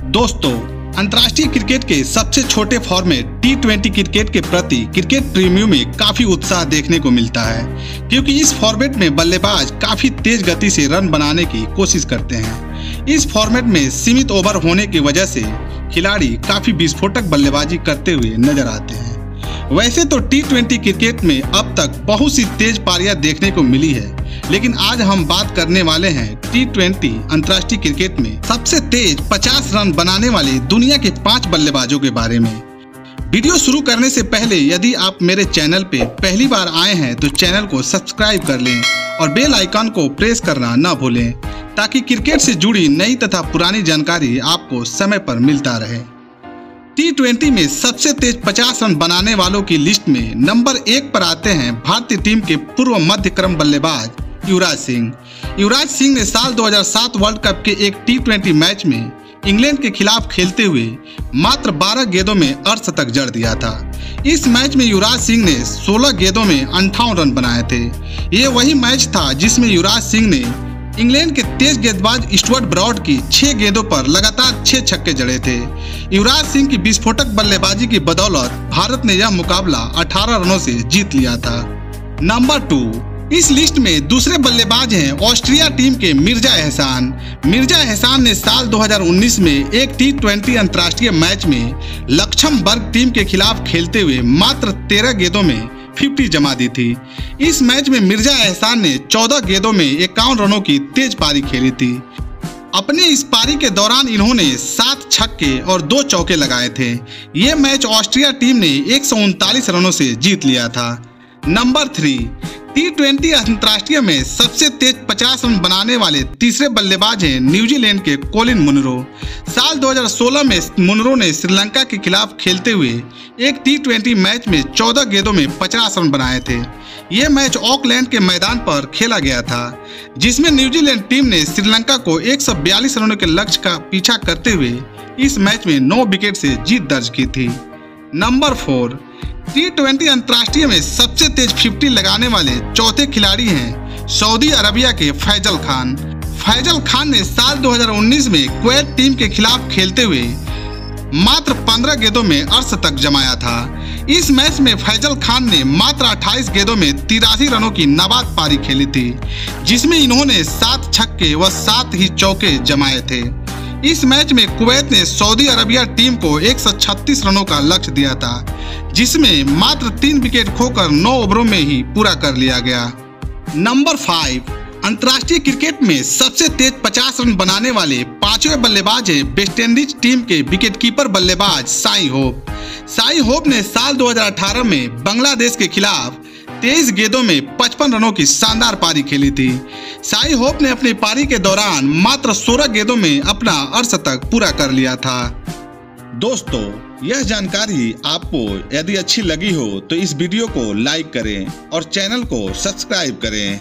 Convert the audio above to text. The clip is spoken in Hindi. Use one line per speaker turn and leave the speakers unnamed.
दोस्तों, अंतर्राष्ट्रीय क्रिकेट के सबसे छोटे फॉर्मेट टी ट्वेंटी क्रिकेट के प्रति क्रिकेट प्रेमियों में काफ़ी उत्साह देखने को मिलता है, क्योंकि इस फॉर्मेट में बल्लेबाज काफ़ी तेज गति से रन बनाने की कोशिश करते हैं। इस फॉर्मेट में सीमित ओवर होने की वजह से खिलाड़ी काफ़ी विस्फोटक बल्लेबाजी करते हुए नज़र आते हैं। वैसे तो टी ट्वेंटी क्रिकेट में अब तक बहुत सी तेज पारियाँ देखने को मिली है लेकिन आज हम बात करने वाले हैं टी ट्वेंटी अंतर्राष्ट्रीय क्रिकेट में सबसे तेज 50 रन बनाने वाले दुनिया के पाँच बल्लेबाजों के बारे में। वीडियो शुरू करने से पहले यदि आप मेरे चैनल पे पहली बार आए हैं तो चैनल को सब्सक्राइब कर लें और बेल आइकन को प्रेस करना न भूलें, ताकि क्रिकेट से जुड़ी नई तथा पुरानी जानकारी आपको समय पर मिलता रहे। टी ट्वेंटी में सबसे तेज 50 रन बनाने वालों की लिस्ट में नंबर एक पर आते हैं भारतीय टीम के पूर्व मध्य क्रम बल्लेबाज युवराज सिंह। युवराज सिंह ने साल 2007 वर्ल्ड कप के एक टी मैच में इंग्लैंड के खिलाफ खेलते हुए मात्र 12 गेंदों में अर्धशतक जड़ दिया था। इस मैच में युवराज सिंह ने 16 गेंदों में अंठावन रन बनाए थे। ये वही मैच था जिसमें युवराज सिंह ने इंग्लैंड के तेज गेंदबाज स्टुअर्ट ब्रॉड की छह गेंदों पर लगातार छह छक्के जड़े थे। युवराज सिंह की विस्फोटक बल्लेबाजी की बदौलत भारत ने यह मुकाबला 18 रनों से जीत लिया था। नंबर टू इस लिस्ट में दूसरे बल्लेबाज हैं ऑस्ट्रिया टीम के मिर्ज़ा एहसान। मिर्ज़ा एहसान ने साल 2019 में एक टी ट्वेंटी अंतर्राष्ट्रीय मैच में लक्ष्मबर्ग टीम के खिलाफ खेलते हुए मात्र 13 गेंदों में 50 जमा दी थी। इस मैच में मिर्ज़ा एहसान ने 14 गेंदों में इक्यावन रनों की तेज पारी खेली थी। अपने इस पारी के दौरान इन्होंने सात छक्के और दो चौके लगाए थे। ये मैच ऑस्ट्रिया टीम ने एक सौ उनतालीस रनों से जीत लिया था। नंबर थ्री टी ट्वेंटी अंतर्राष्ट्रीय में सबसे तेज 50 रन बनाने वाले तीसरे बल्लेबाज हैं न्यूजीलैंड के कोलिन मुनरो। साल 2016 में मुनरो ने श्रीलंका के खिलाफ खेलते हुए एक टी मैच में 14 गेंदों में 50 रन बनाए थे। ये मैच ऑकलैंड के मैदान पर खेला गया था, जिसमें न्यूजीलैंड टीम ने श्रीलंका को 142 रनों के लक्ष्य का पीछा करते हुए इस मैच में नौ विकेट से जीत दर्ज की थी। नंबर फोर टी ट्वेंटी अंतर्राष्ट्रीय में सबसे तेज 50 लगाने वाले चौथे खिलाड़ी हैं सऊदी अरबिया के फैजल खान। फैजल खान ने साल 2019 में क्वेत टीम के खिलाफ खेलते हुए मात्र 15 गेंदों में अर्श तक जमाया था। इस मैच में फैजल खान ने मात्र 28 गेंदों में तिरासी रनों की नाबाद पारी खेली थी, जिसमें इन्होंने सात छक्के व सात ही चौके जमाए थे। इस मैच में कुवैत ने सऊदी अरबिया टीम को 136 रनों का लक्ष्य दिया था, जिसमें मात्र तीन विकेट खोकर नौ ओवरों में ही पूरा कर लिया गया। नंबर फाइव, अंतर्राष्ट्रीय क्रिकेट में सबसे तेज 50 रन बनाने वाले पाँचवें बल्लेबाज हैं वेस्टइंडीज टीम के विकेटकीपर बल्लेबाज साई होप। साई होप ने साल 2018 में बांग्लादेश के खिलाफ तेईस गेंदों में 55 रनों की शानदार पारी खेली थी। साई होप ने अपनी पारी के दौरान मात्र 16 गेंदों में अपना अर्धशतक पूरा कर लिया था। दोस्तों, यह जानकारी आपको यदि अच्छी लगी हो तो इस वीडियो को लाइक करें और चैनल को सब्सक्राइब करें।